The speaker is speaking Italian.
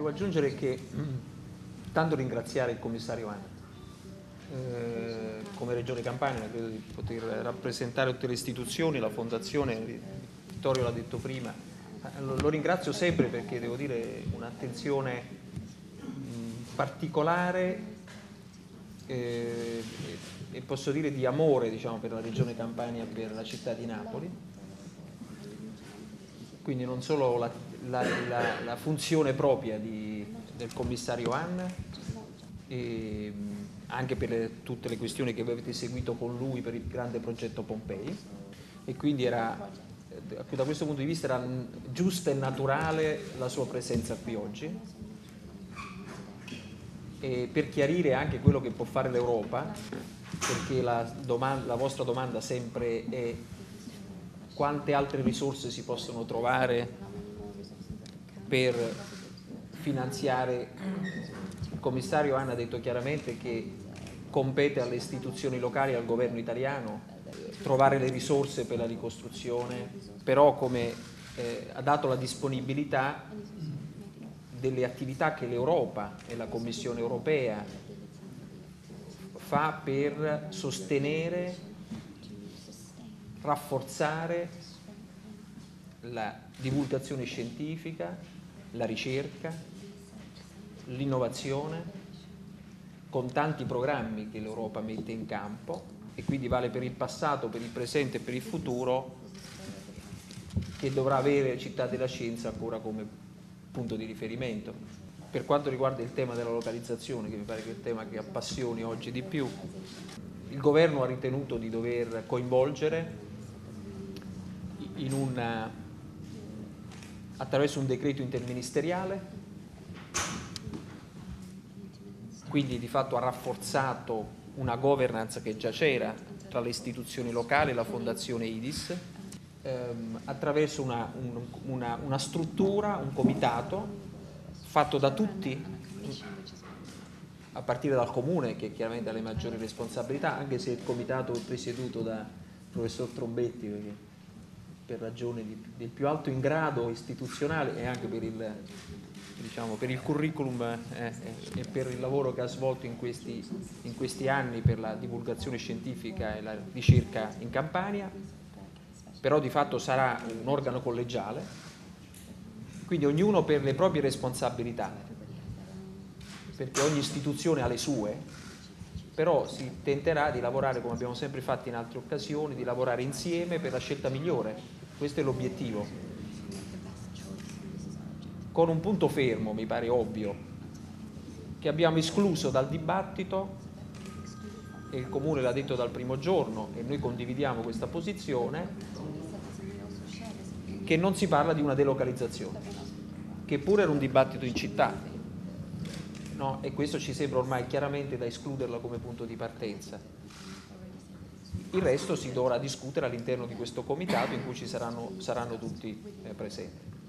devo aggiungere che tanto ringraziare il commissario Anna. Eh, come Regione Campania credo di poter rappresentare tutte le istituzioni, la Fondazione, Vittorio l'ha detto prima, lo, lo, ringrazio sempre perché devo dire un'attenzione particolare eh, e posso dire di amore diciamo, per la Regione Campania e per la città di Napoli. Quindi non solo la, la, la, la funzione propria di, del commissario Anna, e anche per le, tutte le questioni che avete seguito con lui per il grande progetto Pompei? E quindi era, da questo punto di vista era giusta e naturale la sua presenza qui oggi? E per chiarire anche quello che può fare l'Europa perché la, domanda, la vostra domanda sempre è quante altre risorse si possono trovare per finanziare. Il commissario Anna ha detto chiaramente che compete alle istituzioni locali e al governo italiano trovare le risorse per la ricostruzione, però come eh, ha dato la disponibilità delle attività che l'Europa e la Commissione europea fa per sostenere, rafforzare la divulgazione scientifica, la ricerca, l'innovazione con tanti programmi che l'Europa mette in campo e quindi vale per il passato, per il presente e per il futuro che dovrà avere Città della Scienza ancora come punto di riferimento. Per quanto riguarda il tema della localizzazione, che mi pare che è il tema che appassioni oggi di più, il governo ha ritenuto di dover coinvolgere una, attraverso un decreto interministeriale. Quindi di fatto ha rafforzato una governance che già c'era tra le istituzioni locali e la fondazione IDIS ehm, attraverso una, un, una, una struttura, un comitato fatto da tutti a partire dal comune che chiaramente ha le maggiori responsabilità anche se il comitato è presieduto da professor Trombetti per ragioni di, del più alto ingrado istituzionale e anche per il diciamo, per il curriculum eh, e per il lavoro che ha svolto in questi, in questi anni per la divulgazione scientifica e la ricerca in Campania, però di fatto sarà un organo collegiale, quindi ognuno per le proprie responsabilità, perché ogni istituzione ha le sue, però si tenterà di lavorare come abbiamo sempre fatto in altre occasioni, di lavorare insieme per la scelta migliore, questo è l'obiettivo con un punto fermo, mi pare ovvio, che abbiamo escluso dal dibattito, e il Comune l'ha detto dal primo giorno, e noi condividiamo questa posizione, che non si parla di una delocalizzazione, che pure era un dibattito in città, no? e questo ci sembra ormai chiaramente da escluderla come punto di partenza. Il resto si dovrà discutere all'interno di questo comitato in cui ci saranno, saranno tutti eh, presenti.